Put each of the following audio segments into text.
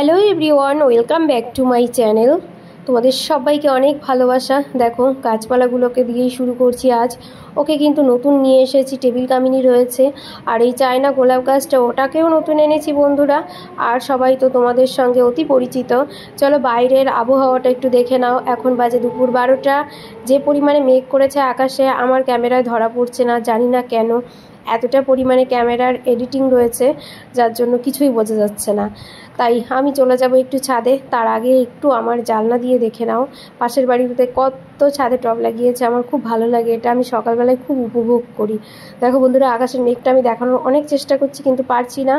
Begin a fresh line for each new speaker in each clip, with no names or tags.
Hello everyone welcome back to my channel তোমাদের সবাইকে অনেক ভালোবাসা। দেখো, গাছপালাগুলোকে দিয়েই শুরু করছি আজ। ওকে কিন্তু নতুন নিয়ে এসেছি, টেবিল কামিনী রয়েছে। আর এই চায়না গোলাপ গাছটা, ওটাকেও নতুন এনেছি বন্ধুরা। আর সবাই তো তোমাদের সঙ্গে অতি পরিচিত। চলো বাইরের আবহাওয়াটা একটু দেখে নাও। এখন বাজে দুপুর বারোটা। যে পরিমাণে মেঘ করেছে আকাশে, আমার ক্যামেরায় ধরা পড়ছে না, জানি না কেন। এতটা পরিমাণে ক্যামেরার এডিটিং রয়েছে, যার জন্য কিছুই বোঝা যাচ্ছে না। তাই আমি চলে যাব একটু ছাদে, তার আগে একটু আমার জালনা দিয়ে দেখে নাও। পাশের বাড়িতে কত ছাদে টব লাগিয়েছে, আমার খুব ভালো লাগে, এটা আমি সকালবেলায় খুব উপভোগ করি। দেখো বন্ধুরা, আকাশের মেঘটা আমি দেখানোর অনেক চেষ্টা করছি, কিন্তু পারছি না।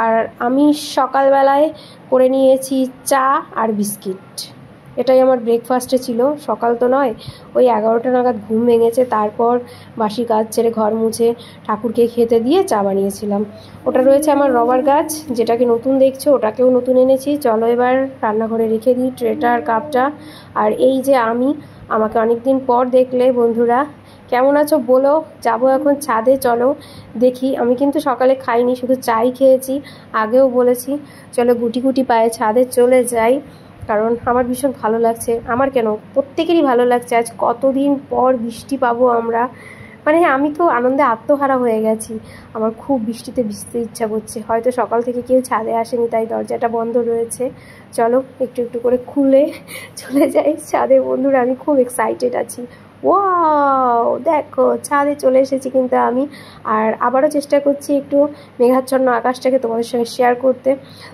আর আমি সকালবেলায় করে নিয়েছি চা আর বিস্কিট। এটাই আমার ব্রেকফাস্টে ছিল। সকাল তো নয়, ওই এগারোটা নাগাদ ঘুম ভেঙেছে। তারপর বাসি গাছ ছেড়ে ঘর মুছে ঠাকুরকে খেতে দিয়ে চা বানিয়েছিলাম। ওটা রয়েছে আমার রবার গাছ, যেটাকে নতুন দেখছ, ওটাকেও নতুন এনেছি। চলো এবার রান্নাঘরে রেখে দিই ট্রেটা আর কাপটা। আর এই যে আমি, আমাকে অনেক দিন পর দেখলে বন্ধুরা। কেমন আছো বলো, যাব এখন ছাদে, চলো দেখি। আমি কিন্তু সকালে খাইনি, শুধু চাই খেয়েছি, আগেও বলেছি। চলো গুটি গুটি পায়ে ছাদে চলে যাই। কারণ আমার ভীষণ ভালো লাগছে। আমার কেন? প্রত্যেকেরই ভালো লাগছে। আজ কতদিন পর বৃষ্টি পাবো আমরা? মানে আমি তো আনন্দে আত্মহারা হয়ে গেছি। আমার খুব বৃষ্টিতে ভিজতে ইচ্ছা করছে। হয়তো সকাল থেকে কেউ ছাদে আসেনি, তাই দরজাটা বন্ধ রয়েছে। চলো, একটু একটু করে খুলে চলে যাই। ছাদে বন্ধুরা, আমি খুব এক্সাইটেড আছি। ওয়াও দেখো, ছাদে চলে এসেছি কিন্তু আমি। আর আবারও চেষ্টা করছি একটু মেঘাচ্ছন্ন আকাশটাকে তোমাদের সঙ্গে শেয়ার করতে।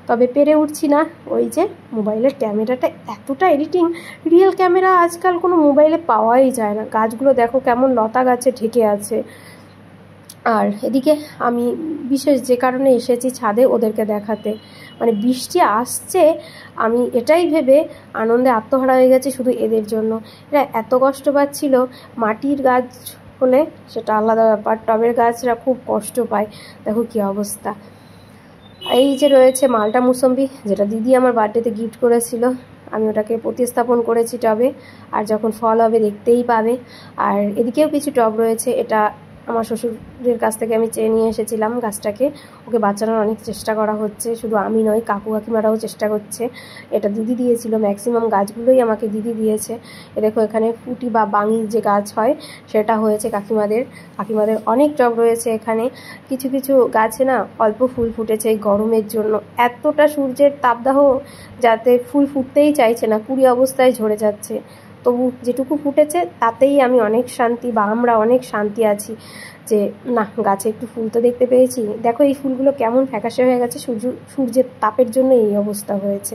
তবে পেরে উঠছি না, ওই যে মোবাইলের ক্যামেরাটা এতটা এডিটিং রিয়েল ক্যামেরা আজকাল কোনো মোবাইলে পাওয়াই যায় না। গাছগুলো দেখো কেমন লতা গাছে ঢেকে আছে। আর এদিকে আমি বিশেষ যে কারণে এসেছি ছাদে ওদেরকে দেখাতে। মানে বৃষ্টি আসছে, আমি এটাই ভেবে আনন্দে আত্মহারা হয়ে গেছে শুধু এদের জন্য। এরা এত কষ্ট পাচ্ছিল, মাটির গাছ হলে সেটা আলাদা ব্যাপার, টবের গাছরা খুব কষ্ট পায়। দেখো কী অবস্থা। এই যে রয়েছে মালটা মুসম্বি, যেটা দিদি আমার বার্থডেতে গিফট করেছিল, আমি ওটাকে প্রতিস্থাপন করেছি টবে, আর যখন ফল হবে দেখতেই পাবে। আর এদিকেও কিছু টব রয়েছে, এটা আমার শ্বশুরের কাছ থেকে আমি চেয়ে নিয়ে এসেছিলাম গাছটাকে। ওকে বাঁচানোর অনেক চেষ্টা করা হচ্ছে, শুধু আমি নয় কাকু কাকিমারাও চেষ্টা করছে। এটা দিদি দিয়েছিল ম্যাক্সিমাম গাছগুলোই আমাকে দিদি দিয়েছে। এ দেখো, এখানে ফুটি বা বাঙি যে গাছ হয়, সেটা হয়েছে কাকিমাদের। কাকিমাদের অনেক টব রয়েছে এখানে। কিছু কিছু গাছে না অল্প ফুল ফুটেছে এই গরমের জন্য। এতটা সূর্যের তাপদাহ যাতে ফুল ফুটতেই চাইছে না, কুড়ি অবস্থায় ঝরে যাচ্ছে। তবু যেটুকু ফুটেছে, তাতেই আমি অনেক শান্তি বা আমরা অনেক শান্তি আছি যে, না, গাছে একটু ফুল তো দেখতে পেয়েছি। দেখো এই ফুলগুলো কেমন ফ্যাকাশে হয়ে গেছে, সূর্য, সূর্যের তাপের জন্য এই অবস্থা হয়েছে।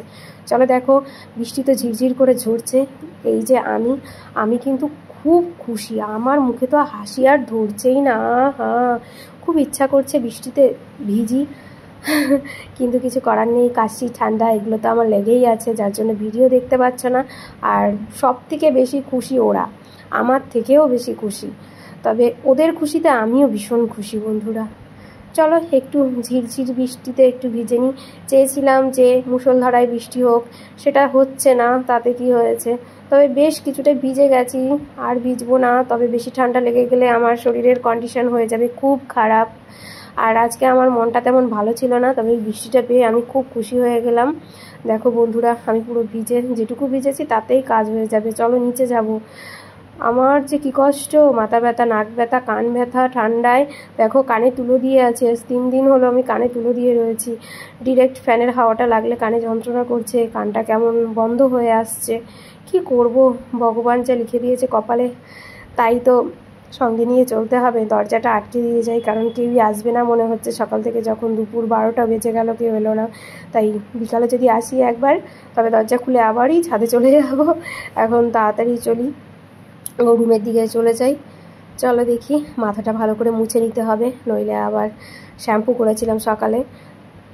চলো দেখো, বৃষ্টি তো ঝিরঝির করে ঝরছে। এই যে আমি আমি কিন্তু খুব খুশি। আমার মুখে তো হাসি আর ধরছেই না। হ্যাঁ খুব ইচ্ছা করছে বৃষ্টিতে ভিজি। কিন্তু কিছু করার নেই, কাশি, ঠান্ডা, এগুলো তো আমার লেগেই আছে, যার জন্য ভিডিও দেখতে পাচ্ছ না। আর সব থেকে বেশি খুশি ওরা, আমার থেকেও বেশি খুশি। তবে ওদের খুশিতে আমিও ভীষণ খুশি বন্ধুরা। চলো একটু ঝিরঝির বৃষ্টিতে একটু ভিজে নিই। চেয়েছিলাম যে মুসলধারায় বৃষ্টি হোক, সেটা হচ্ছে না, তাতে কি হয়েছে? তবে বেশ কিছুটা ভিজে গেছি, আর ভিজবো না, তবে বেশি ঠান্ডা লেগে গেলে আমার শরীরের কন্ডিশন হয়ে যাবে খুব খারাপ। আর আজকে আমার মনটা তেমন ভালো ছিল না, তবে বৃষ্টিটা পেয়ে আমি খুব খুশি হয়ে গেলাম। দেখো বন্ধুরা, আমি পুরো ভিজে, যেটুকু ভিজেছি তাতেই কাজ হয়ে যাবে। চলো নিচে যাব। আমার যে কী কষ্ট, মাথা ব্যথা, নাক ব্যথা, কান ব্যথা, ঠান্ডায়। দেখো কানে তুলো দিয়ে আছে, তিন দিন হলো আমি কানে তুলো দিয়ে রয়েছি। ডিরেক্ট ফ্যানের হাওয়াটা লাগলে কানে যন্ত্রণা করছে, কানটা কেমন বন্ধ হয়ে আসছে। কি করব? ভগবান যা লিখে দিয়েছে কপালে, তাই তো। সঙ্গে নিয়ে চলতে হবে। দরজাটা আটকে দিয়ে যাই, কারণ কেউই আসবে না মনে হচ্ছে। সকাল থেকে যখন দুপুর বারোটা বেজে গেল, কেউ এলো না। তাই বিকালে যদি আসি একবার, তবে দরজা খুলে আবারই ছাদে চলে যাব। এখন তাড়াতাড়ি চলি। রুমের দিকে চলে যাই। চলো দেখি, মাথাটা ভালো করে মুছে নিতে হবে। নইলে আবার শ্যাম্পু করেছিলাম সকালে।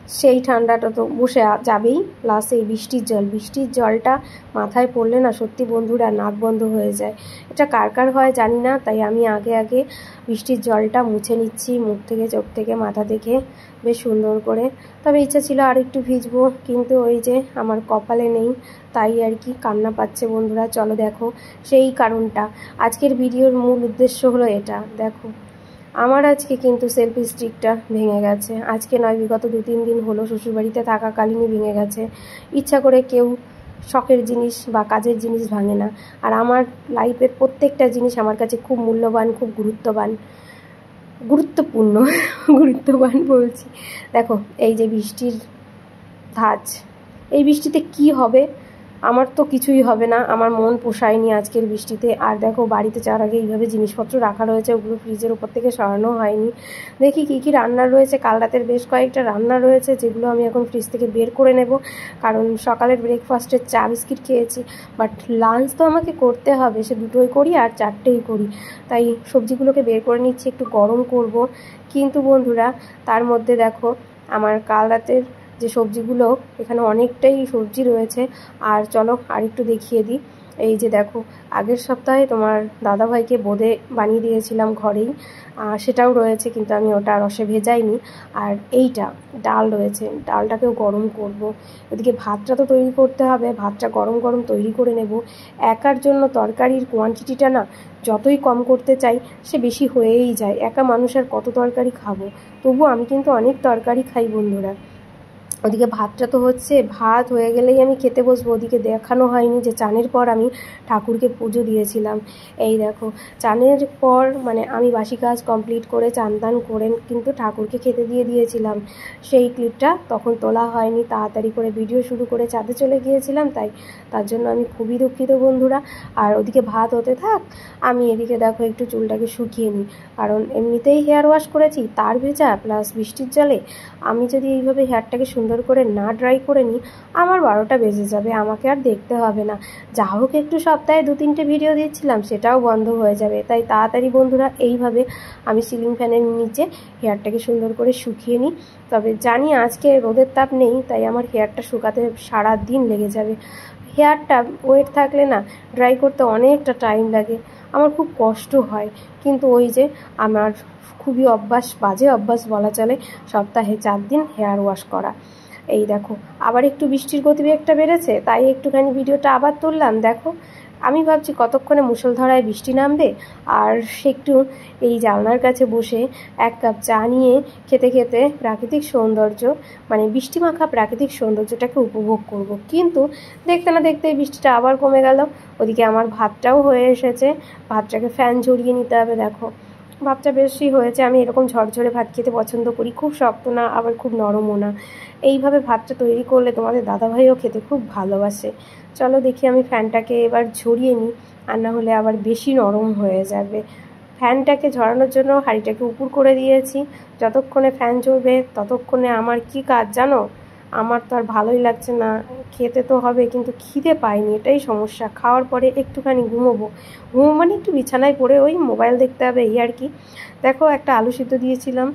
সেই ঠান্ডাটা তো বসে যাবেই। প্লাস এই বৃষ্টির জল। বৃষ্টির জলটা মাথায় পড়লে না সত্যি বন্ধুরা নাক বন্ধ হয়ে যায়। এটা কার কার হয় জানি না, তাই আমি আগে আগে বৃষ্টির জলটা মুছে নিচ্ছি, মুখ থেকে, চোখ থেকে, মাথা থেকে, বেশ সুন্দর করে। তবে ইচ্ছা ছিল আর একটু ভিজবো, কিন্তু ওই যে আমার কপালে নেই, তাই আর কি কান্না পাচ্ছে বন্ধুরা। চলো দেখো সেই কারণটা। আজকের ভিডিওর মূল উদ্দেশ্য হলো এটা। দেখো। আমার আজকে কিন্তু সেলফি স্টিকটা ভেঙে গেছে। আজকে নয়, বিগত দু তিন দিন হলো শ্বশুরবাড়িতে থাকাকালীনই ভেঙে গেছে। ইচ্ছা করে কেউ শখের জিনিস বা কাজের জিনিস ভাঙে না। আর আমার লাইফের প্রত্যেকটা জিনিস আমার কাছে খুব মূল্যবান, খুব গুরুত্ববান। গুরুত্বপূর্ণ, গুরুত্ববান বলছি। দেখো, এই যে বৃষ্টির ধাজ এই বৃষ্টিতে কি হবে? আমার তো কিছুই হবে না। আমার মন পোষায়নি আজকের বৃষ্টিতে। আর দেখো, বাড়িতে যাওয়ার আগে এইভাবে জিনিসপত্র রাখা রয়েছে। ওগুলো ফ্রিজের উপর থেকে সরানো হয়নি। দেখি কী কী রান্না রয়েছে। কাল রাতের বেশ কয়েকটা রান্না রয়েছে, যেগুলো আমি এখন ফ্রিজ থেকে বের করে নেব। কারণ সকালের ব্রেকফাস্টের চা বিস্কিট খেয়েছি। বাট লাঞ্চ তো আমাকে করতে হবে। সে দুটোই করি আর চারটেই করি। তাই সবজিগুলোকে বের করে নিচ্ছি। একটু গরম করব। কিন্তু বন্ধুরা, তার মধ্যে দেখো, আমার কাল রাতের যে সবজিগুলো এখানে অনেকটাই সবজি রয়েছে। আর চলো আর একটু দেখিয়ে দিই। এই যে দেখো, আগের সপ্তাহে তোমার দাদাভাইকে বোঁদে বানিয়ে দিয়েছিলাম ঘরেই। সেটাও রয়েছে, কিন্তু আমি ওটা রসে ভেজাইনি। আর এইটা, ডাল রয়েছে। ডালটাকেও গরম করব। এদিকে ভাতটা তো তৈরি করতে হবে। ভাতটা গরম গরম তৈরি করে নেব। একার জন্য তরকারির কোয়ান্টিটিটা না, যতই কম করতে চাই, সে বেশি হয়েই যায়। একা মানুষ আর কত তরকারি খাব? তবু আমি কিন্তু অনেক তরকারি খাই, বন্ধুরা। ওদিকে ভাতটা তো হচ্ছে, ভাত হয়ে গেলেই আমি খেতে বসবো। ওদিকে দেখানো হয়নি যে চানের পর আমি ঠাকুরকে পুজো দিয়েছিলাম। এই দেখো, চানের পর মানে আমি বাসি কাজ কমপ্লিট করে চান দান করে কিন্তু ঠাকুরকে খেতে দিয়ে দিয়েছিলাম। সেই ক্লিপটা তখন তোলা হয়নি, তাড়াতাড়ি করে ভিডিও শুরু করে চাঁদে চলে গিয়েছিলাম, তাই তার জন্য আমি খুবই দুঃখিত বন্ধুরা। আর ওদিকে ভাত হতে থাক, আমি এদিকে দেখো একটু চুলটাকে শুকিয়ে নিই। কারণ এমনিতেই হেয়ার ওয়াশ করেছি, তার ভেজা প্লাস বৃষ্টির জলে, আমি যদি এইভাবে হেয়ারটাকে সুন্দর করে না ড্রাই করে নিই, আমার বারোটা বেজে যাবে, আমাকে আর দেখতে হবে না। যা হোক, একটু সপ্তাহে দু তিনটে ভিডিও দিচ্ছিলাম সেটাও বন্ধ হয়ে যাবে। তাই তাড়াতাড়ি বন্ধুরা, এইভাবে আমি সিলিং ফ্যানের নিচে হেয়ারটাকে সুন্দর করে শুকিয়ে নিই। তবে জানি আজকে রোদের তাপ নেই, তাই আমার হেয়ারটা শুকাতে সারা দিন লেগে যাবে। হেয়ারটা ওয়েট থাকলে না ড্রাই করতে অনেকটা টাইম লাগে। আমার খুব কষ্ট হয়। কিন্তু ওই যে আমার খুবই অভ্যাস, বাজে অভ্যাস বলা চলে, সপ্তাহে চার দিন হেয়ার ওয়াশ করা। এই দেখো, আবার একটু বৃষ্টির গতিবেগটা বেড়েছে, তাই একটুখানি ভিডিওটা আবার তুললাম। দেখো আমি ভাবছি কতক্ষণে মুসলধারায় বৃষ্টি নামবে? আর সে একটু এই জানলার কাছে বসে এক কাপ চা নিয়ে খেতে খেতে প্রাকৃতিক সৌন্দর্য মানে বৃষ্টি মাখা প্রাকৃতিক সৌন্দর্যটাকে উপভোগ করব। কিন্তু দেখতে না দেখতে বৃষ্টিটা আবার কমে গেল। ওদিকে আমার ভাতটাও হয়ে এসেছে। ভাতটাকে ফ্যান ঝরিয়ে নিতে হবে, দেখো। ভাতটা বেশি হয়েছে, আমি এরকম ঝরঝরে ভাত খেতে পছন্দ করি। খুব শক্ত না, আবার খুব নরমও না। এইভাবে ভাতটা তৈরি করলে তোমাদের দাদাভাইও খেতে খুব ভালোবাসে। চলো দেখি আমি ফ্যানটাকে এবার ঝরিয়ে নিই, আর না হলে আবার বেশি নরম হয়ে যাবে। ফ্যানটাকে ঝরানোর জন্য হাঁড়িটাকে উপুর করে দিয়েছি। যতক্ষণে ফ্যান চলবে ততক্ষণে আমার কি কাজ জানো? আমার তো আর ভালোই লাগছে না। খেতে তো হবে, কিন্তু খিদে পাইনি, এটাই সমস্যা। খাওয়ার পরে একটুখানি ঘুমোবো। ঘুমো মানে একটু বিছানায় পড়ে ওই মোবাইল দেখতে হবে, এই আর কি। দেখো, একটা আলু সিদ্ধ দিয়েছিলাম।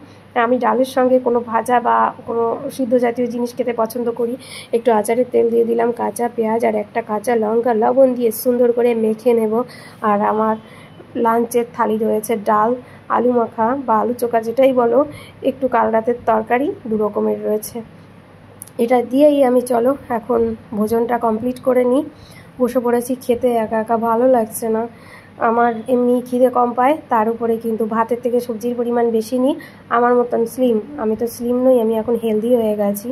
আমি ডালের সঙ্গে কোনো ভাজা বা কোনো সিদ্ধ জাতীয় জিনিস খেতে পছন্দ করি। একটু আচারের তেল দিয়ে দিলাম, কাঁচা পেঁয়াজ আর একটা কাঁচা লঙ্কা, লবণ দিয়ে সুন্দর করে মেখে নেব। আর আমার লাঞ্চের থালি রয়েছে ডাল, আলু মাখা বা আলু চোখা, যেটাই বলো, একটু কাল রাতের তরকারি, দু রকমের রয়েছে। এটা দিয়েই আমি চলো, এখন ভোজনটা কমপ্লিট করে নিই। বসে পড়েছি খেতে, একা একা ভালো লাগছে না। আমার এমনি খিদে কম পায়, তার উপরে কিন্তু ভাতের থেকে সবজির পরিমাণ বেশি নিই। আমার মতন স্লিম আমি তো স্লিম নই, আমি এখন হেলদি হয়ে গেছি।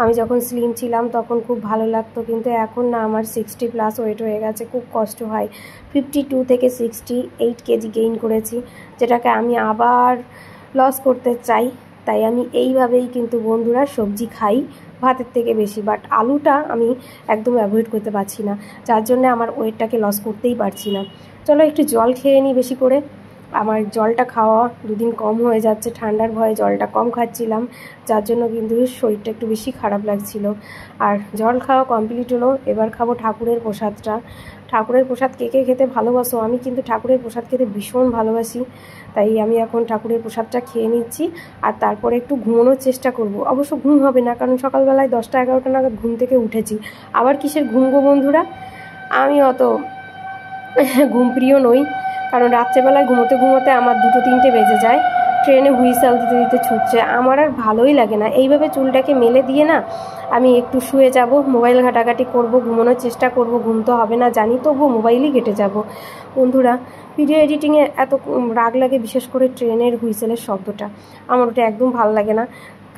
আমি যখন স্লিম ছিলাম তখন খুব ভালো লাগতো, কিন্তু এখন না, আমার সিক্সটি প্লাস ওয়েট হয়ে গেছে, খুব কষ্ট হয়। ফিফটি টু থেকে সিক্সটি এইট কেজি গেইন করেছি, যেটাকে আমি আবার লস করতে চাই। তাই আমি এইভাবেই কিন্তু বন্ধুরা সবজি খাই। ভাতের থেকে বেশি বাট আলুটা আমি একদম অ্যাভয়েড করতে পারছি না। যার জন্য আমার ওয়েটটাকে লস করতেই পারছি না। চলো একটু জল খেয়ে নিই বেশি করে। আমার জলটা খাওয়া দুদিন কম হয়ে যাচ্ছে, ঠান্ডার ভয়ে জলটা কম খাচ্ছিলাম, যার জন্য কিন্তু শরীরটা একটু বেশি খারাপ লাগছিল। আর জল খাওয়া কমপ্লিট হলো, এবার খাব ঠাকুরের প্রসাদটা। ঠাকুরের প্রসাদ কে কে খেতে ভালোবাসো? আমি কিন্তু ঠাকুরের প্রসাদ খেতে ভীষণ ভালোবাসি, তাই আমি এখন ঠাকুরের প্রসাদটা খেয়ে নিচ্ছি, আর তারপরে একটু ঘুমানোর চেষ্টা করব। অবশ্য ঘুম হবে না, কারণ সকালবেলায় দশটা এগারোটা নাগাদ ঘুম থেকে উঠেছি। আবার কিসের ঘুমবো বন্ধুরা? আমি অত ঘুমপ্রিয় নই, কারণ রাত্রেবেলায় ঘুমোতে ঘুমোতে আমার দুটো তিনটে বেজে যায়। ট্রেনে হুইসেল দিতে দিতে ছুটছে, আমার আর ভালোই লাগে না। এইভাবে চুলটাকে মেলে দিয়ে না আমি একটু শুয়ে যাব, মোবাইল ঘাটাঘাটি করব, ঘুমানোর চেষ্টা করব, ঘুম তো হবে না জানি, তবুও মোবাইলই ঘেটে যাব। বন্ধুরা ভিডিও এডিটিংয়ে এত রাগ লাগে বিশেষ করে ট্রেনের হুইসেলের শব্দটা। আমার ওটা একদম ভালো লাগে না।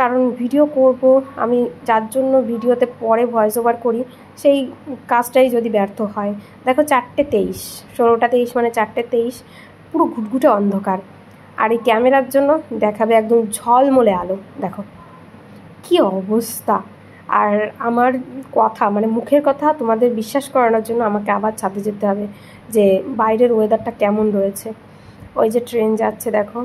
কারণ ভিডিও করব, আমি যার জন্য ভিডিওতে পরে ভয়েস ওভার করি, সেই কাজটাই যদি ব্যর্থ হয়। দেখো চারটে তেইশ, ষোলোটা তেইশ মানে চারটে তেইশ, পুরো ঘুটঘুটে অন্ধকার। আর এই ক্যামেরার জন্য দেখাবে একদম ঝলমলে আলো, দেখো। কি অবস্থা! আর আমার কথা মানে মুখের কথা তোমাদের বিশ্বাস করানোর জন্য আমাকে আবার ছাদে যেতে হবে, যে বাইরের ওয়েদারটা কেমন রয়েছে। ওই যে ট্রেন যাচ্ছে, দেখো।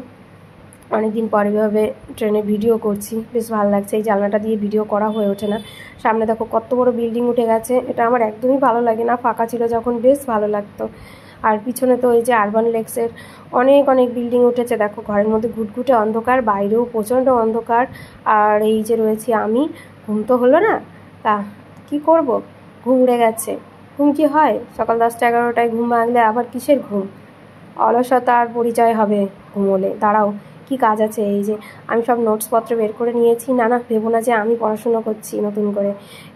অনেকদিন পরে এভাবে ট্রেনে ভিডিও করছি। বেশ ভালো লাগছে। এই জানলাটা দিয়ে ভিডিও করা হয়ে ওঠে না। সামনে দেখো কত বড় বিল্ডিং উঠে গেছে। এটা আমার একদমই ভালো লাগে না। ফাঁকা ছিল যখন বেশ ভালো লাগতো। আর পিছনে তো ওই যে আরবান লেক্সের অনেক অনেক বিল্ডিং উঠেছে। দেখো ঘরের মধ্যে ঘুটঘুটে অন্ধকার, বাইরেও প্রচণ্ড অন্ধকার। আর এই যে রয়েছি আমি। ঘুম তো হলো না। তা কি করব? ঘুম উড়ে গেছে। ঘুম কি হয়? সকাল দশটা এগারোটায় ঘুম ভাঙলে আবার কিসের ঘুম? অলসতার পরিচয় হবে ঘুমোলে। দাঁড়াও। কি কাজ আছে? এই যে আমি সব নোটসপত্র বের করে নিয়েছি। না না, ভেবো না যে আমি পড়াশুনো করছি নতুন করে।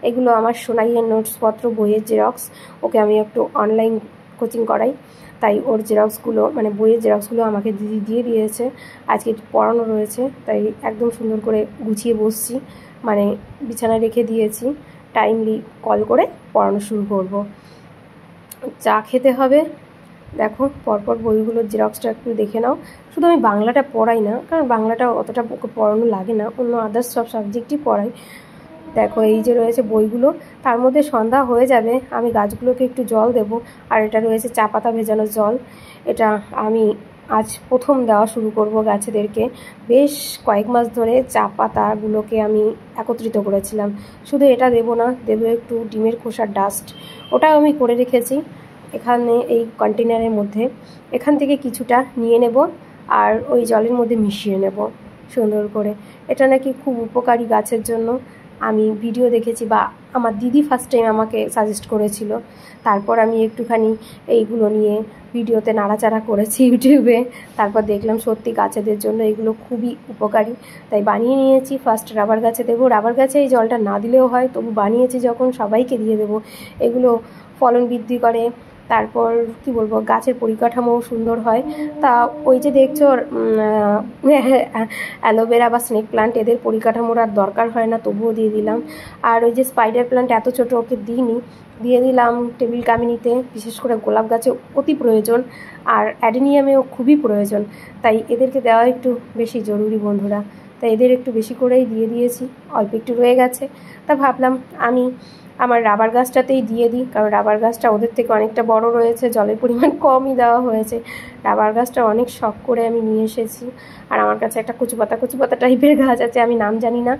এগুলো আমার সোনাইয়ের নোটসপত্র বইয়ের জেরক্স ওকে আমি একটু অনলাইন কোচিং করাই। তাই ওর জেরক্সগুলো মানে বইয়ের জেরক্সগুলো আমাকে দিদি দিয়ে দিয়েছে। আজকে পড়ানো রয়েছে, তাই একদম সুন্দর করে গুছিয়ে বসছি। মানে বিছানায় রেখে দিয়েছি। টাইমলি কল করে পড়ানো শুরু করব। চা খেতে হবে। দেখো, পরপর বইগুলোর জেরক্সটা একটু দেখে নাও। শুধু আমি বাংলাটা পড়াই না, কারণ বাংলাটা অতটা পড়ানো লাগে না, অন্য আদার্স সব সাবজেক্টই পড়াই। দেখো, এই যে রয়েছে বইগুলো, তার মধ্যে সন্ধ্যা হয়ে যাবে, আমি গাছগুলোকে একটু জল দেব, আর এটা রয়েছে চা পাতা ভেজানো জল। এটা আমি আজ প্রথম দেওয়া শুরু করব গাছেদেরকে। বেশ কয়েক মাস ধরে চা পাতাগুলোকে আমি একত্রিত করেছিলাম। শুধু এটা দেব না, দেবো একটু ডিমের খোসার ডাস্ট ওটাও আমি করে রেখেছি। এখানে এই কন্টেনারের মধ্যে এখান থেকে কিছুটা নিয়ে নেব আর ওই জলের মধ্যে মিশিয়ে নেব সুন্দর করে। এটা নাকি খুব উপকারী গাছের জন্য। আমি ভিডিও দেখেছি বা আমার দিদি ফার্স্ট টাইম আমাকে সাজেস্ট করেছিল। তারপর আমি একটুখানি এইগুলো নিয়ে ভিডিওতে নাড়াচাড়া করেছি ইউটিউবে। তারপর দেখলাম সত্যি গাছেদের জন্য এগুলো খুবই উপকারী। তাই বানিয়ে নিয়েছি। ফার্স্ট রাবার গাছে দেবো। রাবার গাছে এই জলটা না দিলেও হয়, তবু বানিয়েছি যখন সবাইকে দিয়ে দেবো। এগুলো ফলন বৃদ্ধি করে। তারপর কি বলব, গাছের পরিকাঠামো সুন্দর হয়। তা ওই যে দেখছ অ্যালোভেরা বা স্নেক প্লান্ট, এদের পরিকাঠামোর আর দরকার হয় না, তবুও দিয়ে দিলাম। আর ওই যে স্পাইডার প্লান্ট এত ছোটো, ওকে দিইনি। দিয়ে দিলাম টেবিল কামিনিতে, বিশেষ করে গোলাপ গাছে অতি প্রয়োজন। আর অ্যাডেনিয়ামেও খুবই প্রয়োজন। তাই এদেরকে দেওয়া একটু বেশি জরুরি, বন্ধুরা। তাই এদের একটু বেশি করেই দিয়ে দিয়েছি, অল্প একটু রয়ে গেছে। তা ভাবলাম আমি আমার রাবার গাছটাতেই দিয়ে দিই, কারণ রাবার গাছটা ওদের থেকে অনেকটা বড় রয়েছে, জলের পরিমাণ কমই দেওয়া হয়েছে। রাবার গাছটা অনেক শখ করে আমি নিয়ে এসেছি। আর আমার কাছে একটা কচু পাতা কচু পাতা টাইপের গাছ আছে, আমি নাম জানি না।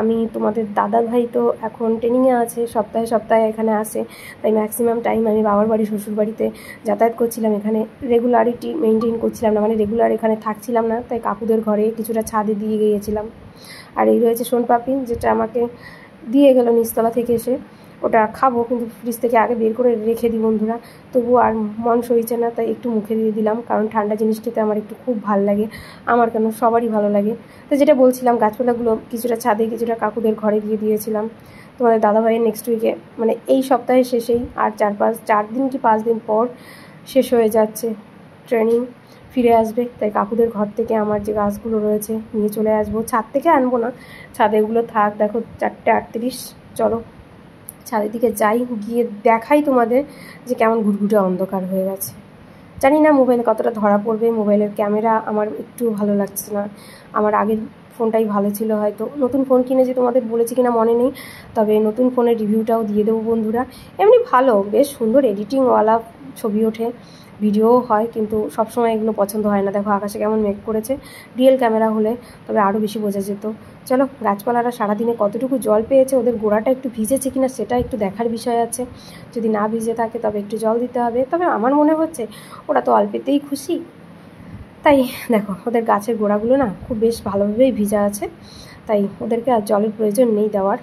আমি তোমাদের দাদা ভাই তো এখন ট্রেনিংয়ে আছে, সপ্তাহে সপ্তাহে এখানে আসে। তাই ম্যাক্সিমাম টাইম আমি বাবার বাড়ি, শ্বশুর বাড়িতে যাতায়াত করছিলাম। এখানে রেগুলারিটি মেনটেন করছিলাম না মানে রেগুলার এখানে থাকছিলাম না। তাই কাকুদের ঘরে কিছুটা ছাদে দিয়ে গিয়েছিলাম। আর এই রয়েছে সোনপাপি যেটা আমাকে দিয়ে গেল নিচতলা থেকে এসে। ওটা খাব, কিন্তু ফ্রিজ থেকে আগে বের করে রেখে দিই বন্ধুরা। তবু আর মন সইছে না, তাই একটু মুখে দিয়ে দিলাম, কারণ ঠান্ডা জিনিসটাতে আমার একটু খুব ভালো লাগে। আমার কেন সবারই ভালো লাগে। তো যেটা বলছিলাম, গাছপালাগুলো কিছুটা ছাদে, কিছুটা কাকুদের ঘরে দিয়ে দিয়েছিলাম। তোমাদের দাদাভাইয়ের নেক্সট উইকে মানে এই সপ্তাহের শেষেই আর চার পাঁচ, চার দিন কি পাঁচ দিন পর শেষ হয়ে যাচ্ছে ট্রেনিং ফিরে আসবে। তাই কাকুদের ঘর থেকে আমার যে গাছগুলো রয়েছে নিয়ে চলে আসব। ছাদ থেকে আনব না। ছাদেগুলো থাক। দেখো চারটে আটত্রিশ। চলো ছাদের দিকে যাই। গিয়ে দেখাই তোমাদের যে কেমন ঘুটঘুটে অন্ধকার হয়ে গেছে। জানি না মোবাইল কতটা ধরা পড়বে। মোবাইলের ক্যামেরা আমার একটু ভালো লাগছে না। আমার আগের ফোনটাই ভালো ছিল হয়তো। নতুন ফোন কিনে যে তোমাদের বলেছি কিনা মনে নেই। তবে নতুন ফোনের রিভিউটাও দিয়ে দেবো বন্ধুরা। এমনি ভালো। বেশ সুন্দর। এডিটিংওয়ালা ছবি ওঠে। ভিডিওও হয়, কিন্তু সবসময় এগুলো পছন্দ হয় না। দেখো আকাশে কেমন মেঘ করেছে রিয়েল ক্যামেরা হলে তবে আরও বেশি বোঝা যেত। চলো, গাছপালারা সারাদিনে কতটুকু জল পেয়েছে, ওদের গোড়াটা একটু ভিজেছে কিনা সেটা একটু দেখার বিষয় আছে। যদি না ভিজে থাকে তবে একটু জল দিতে হবে। তবে আমার মনে হচ্ছে ওরা তো অল্পেতেই খুশি। তাই দেখো, ওদের গাছের গোড়াগুলো না খুব বেশ ভালোভাবেই ভিজা আছে। তাই ওদেরকে আর জলের প্রয়োজন নেই দেওয়ার।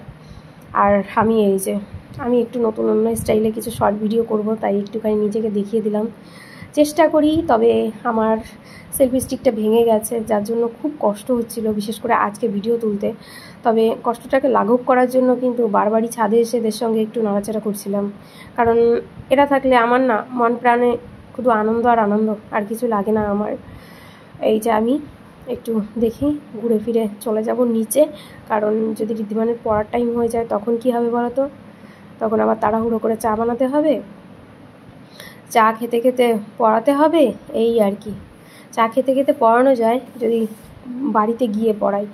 আর আমি এই যে আমি একটু নতুন অন্য স্টাইলে কিছু শর্ট ভিডিও করব, তাই একটুখানি নিজেকে দেখিয়ে দিলাম। চেষ্টা করি, তবে আমার সেলফি স্টিকটা ভেঙে গেছে, যার জন্য খুব কষ্ট হচ্ছিল, বিশেষ করে আজকে ভিডিও তুলতে। তবে কষ্টটাকে লাঘব করার জন্য কিন্তু বারবারই ছাদে এসে এদের সঙ্গে একটু নাড়াচাড়া করছিলাম। কারণ এরা থাকলে আমার না, মন প্রাণে শুধু আনন্দ আর আনন্দ, আর কিছু লাগে না আমার। এই যে আমি একটু দেখি, ঘুরে ফিরে চলে যাব নিচে, কারণ যদি ঋদ্ধিমানের পড়ার টাইম হয়ে যায়, তখন কি হবে বলো তো তখন আবার তাড়াহুড়ো করে চা বানাতে হবে। চা খেতে খেতে পড়াতে হবে, এই আর কি। চা খেতে খেতে পড়ানো যায়, যদি বাড়িতে গিয়ে পড়াই।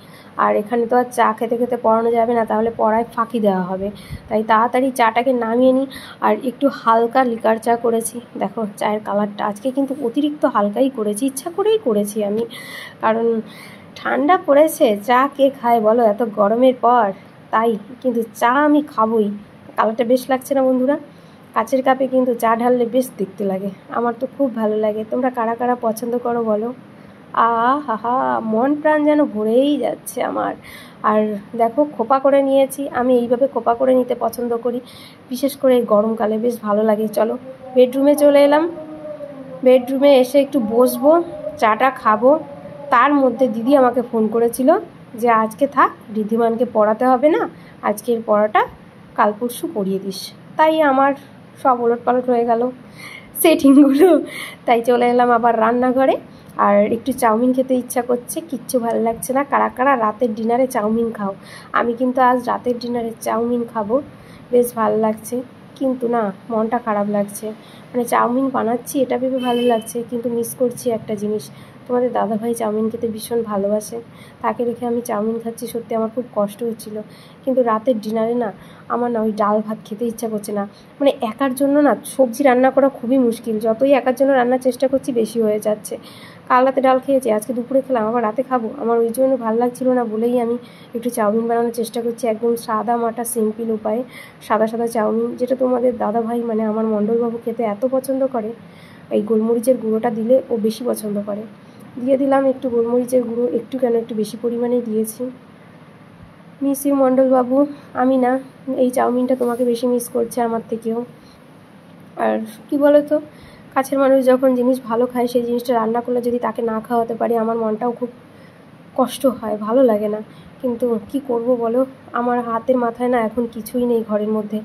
আর এখানে তো আর চা খেতে খেতে পড়ানো যাবে না, তাহলে পড়ায় ফাঁকি দেওয়া হবে। তাই তাড়াতাড়ি চাটাকে নামিয়ে নিই, আর একটু হালকা লিকার চা করেছি। দেখো, চায়ের কালারটা আজকে কিন্তু অতিরিক্ত হালকাই করেছি, ইচ্ছা করেই করেছি আমি। কারণ ঠান্ডা পড়েছে, চা কে খায় বলো, এত গরমের পর। তাই কিন্তু চা আমি খাবই। কালারটা বেশ লাগছে না বন্ধুরা? কাচের কাপে কিন্তু চা ঢাললে বেশ দেখতে লাগে। আমার তো খুব ভালো লাগে। তোমরা কারা কারা পছন্দ করো বলো? আ হা হা মন প্রাণ যেন ভরেই যাচ্ছে আমার। আর দেখো, খোপা করে নিয়েছি। আমি এইভাবে খোপা করে নিতে পছন্দ করি। বিশেষ করে এই গরমকালে বেশ ভালো লাগে। চলো, বেডরুমে চলে এলাম। বেডরুমে এসে একটু বসবো, চাটা খাব। তার মধ্যে দিদি আমাকে ফোন করেছিল যে, আজকে থাক ঋদ্ধিমানকে পড়াতে হবে না? আজকের পড়াটা কাল পরশু পড়িয়ে দিস। তাই আমার সব ওলট পালট হয়ে গেল সেটিংগুলো। তাই চলে এলাম আবার রান্নাঘরে। আর একটু চাউমিন খেতে ইচ্ছা করছে, কিচ্ছু ভালো লাগছে না। কারা কারা রাতের ডিনারে চাউমিন খাও? আমি কিন্তু আজ রাতের ডিনারে চাউমিন খাব। বেশ ভালো লাগছে। কিন্তু না, মনটা খারাপ লাগছে। মানে চাউমিন বানাচ্ছি, এটা ভেবে ভালো লাগছে। কিন্তু মিস করছি একটা জিনিস। তোমাদের দাদাভাই চাউমিন খেতে ভীষণ ভালোবাসে। তাকে রেখে আমি চাউমিন খাচ্ছি, সত্যি আমার খুব কষ্ট হচ্ছিল। কিন্তু রাতের ডিনারে না আমার না ওই ডাল ভাত খেতে ইচ্ছা করছে না। মানে একার জন্য না সবজি রান্না করা খুবই মুশকিল। যতই একার জন্য রান্নার চেষ্টা করছি বেশি হয়ে যাচ্ছে। কাল রাতে ডাল খেয়েছি, আজকে দুপুরে খেলাম, আবার রাতে খাব। আমার ওই জন্য ভালো লাগছিল না বলেই আমি একটু চাউমিন বানানোর চেষ্টা করছি একদম সাদা মাটা সিম্পল উপায়ে। সাদা সাদা চাউমিন, যেটা তোমাদের দাদা ভাই মানে আমার মণ্ডলবাবু খেতে এত পছন্দ করে, এই গোলমরিচের গুঁড়োটা দিলে ও বেশি পছন্দ করে। দিয়ে দিলাম একটু গোলমরিচের গুঁড়ো, একটু কেন একটু বেশি পরিমাণে দিয়েছি। মিস ইউ মণ্ডলবাবু, আমি না, এই চাউমিনটা তোমাকে বেশি মিস করছে আমার থেকেও। আর কি বলো তো কাছের মানুষ যখন জিনিস ভালো খায়, সেই জিনিসটা রান্না করলে যদি তাকে না খাওয়াতে পারি, আমার মনটাও খুব কষ্ট হয়, ভালো লাগে না। কিন্তু কি করব বলো? আমার হাতের মাথায় না এখন কিছুই নেই ঘরের মধ্যে।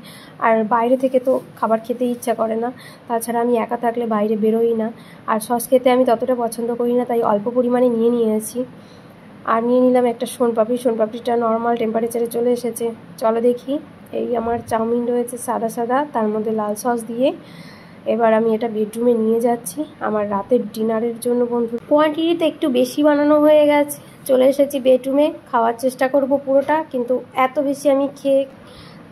আর বাইরে থেকে তো খাবার খেতে ইচ্ছা করে না। তাছাড়া আমি একা থাকলে বাইরে বেরোই না। আর সস খেতে আমি ততটা পছন্দ করি না, তাই অল্প পরিমাণে নিয়ে নিয়েছি। আর নিয়ে নিলাম একটা সোনপাপড়ি। সোনপাপড়িটা নর্মাল টেম্পারেচারে চলে এসেছে। চলো দেখি। এই আমার চাউমিন রয়েছে সাদা সাদা, তার মধ্যে লাল সস দিয়ে। এবার আমি এটা বেডরুমে নিয়ে যাচ্ছি। আমার রাতের ডিনারের জন্য বন্ধু। কোয়ান্টিটিতে একটু বেশি বানানো হয়ে গেছে। চলে এসেছি বেডরুমে, খাওয়ার চেষ্টা করব পুরোটা, কিন্তু এত বেশি আমি খেয়ে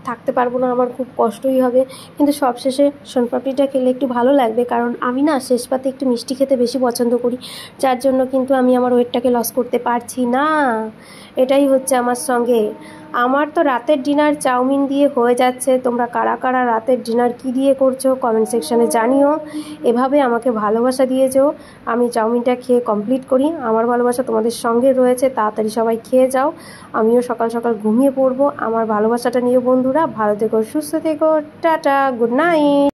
থাকতে পারব না, আমার খুব কষ্টই হবে। কিন্তু সবশেষে সোনপাপড়িটা খেলে একটু ভালো লাগবে, কারণ আমি না শেষ পাতে একটু মিষ্টি খেতে বেশি পছন্দ করি, যার জন্য কিন্তু আমি আমার ওয়েটটাকে লস করতে পারছি না। এটাই হচ্ছে আমার সঙ্গে আমার তো রাতের ডিনার চাউমিন দিয়ে হয়ে যাচ্ছে। তোমরা কারা কারা রাতের ডিনার কি দিয়ে করছ কমেন্ট সেকশানে জানিও। এভাবে আমাকে ভালোবাসা দিয়েছ। আমি চাউমিনটা খেয়ে কমপ্লিট করি। আমার ভালোবাসা তোমাদের সঙ্গে রয়েছে। তাড়াতাড়ি সবাই খেয়ে যাও। আমিও সকাল সকাল ঘুমিয়ে পড়ব। আমার ভালোবাসাটা নিয়ে বন্ধুরা। ভালো থেকো, সুস্থ থেকো। Tata, good night.